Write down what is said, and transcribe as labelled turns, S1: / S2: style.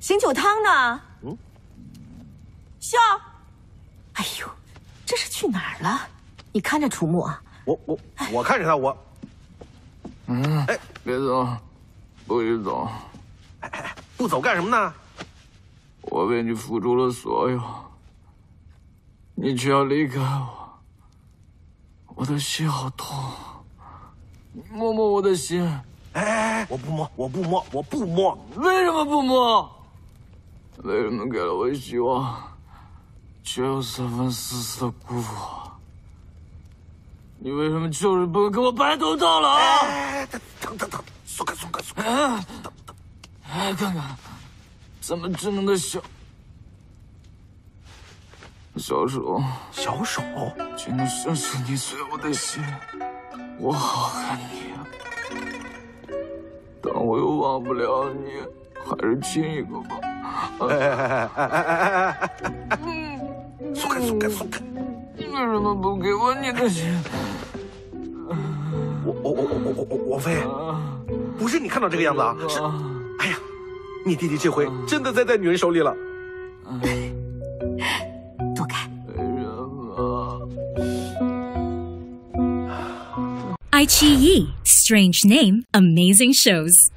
S1: 醒酒汤呢？嗯，笑。哎呦，这是去哪儿了？你看着楚木啊。
S2: 我我我看着他，我。
S3: 嗯，哎，别走，不许走。
S2: 哎哎，不走干什么呢？
S3: 我为你付出了所有，你却要离开我，我的心好痛。你摸摸我的心。
S2: 哎哎哎，我不摸，我不摸，我不摸。
S3: 为什么不摸？为什么给了我希望，却又三番四次的辜负我？你为什么就是不给我白头到老？
S2: 哎，疼疼疼，松开松开松开！
S3: 哎，看看，怎么稚嫩的小小手，
S2: 小手
S3: 竟能深深碾碎我的心，我好恨你啊！但我又忘不了你，还是亲一个吧。哎哎哎哎
S2: 哎哎！松开松开松开！
S3: 你为什么不给我你的心？
S2: 我我我我我我王妃，不是你看到这个样子啊！是，哎呀，你弟弟这回真的栽在女人手里了。
S1: 躲开。
S4: 爱奇艺，Strange Name，Amazing Shows。